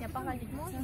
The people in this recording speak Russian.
Я погладить можно?